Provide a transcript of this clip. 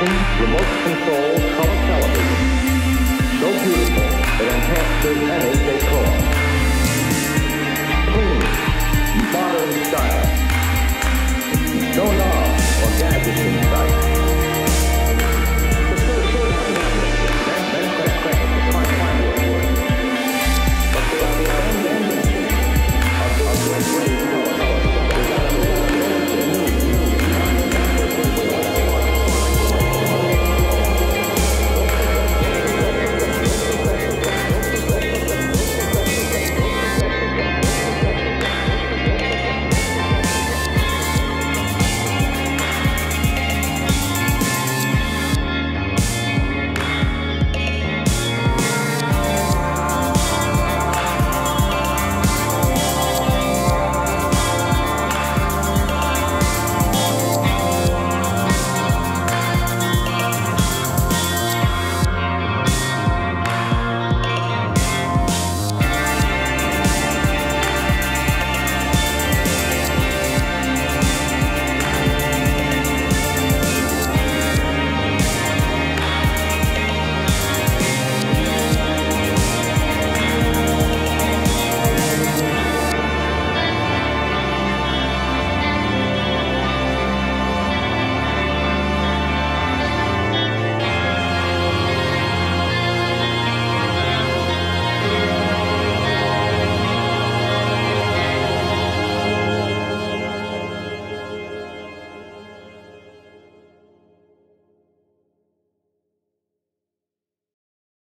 motion, remote control, color television. So beautiful, it enhances any decor.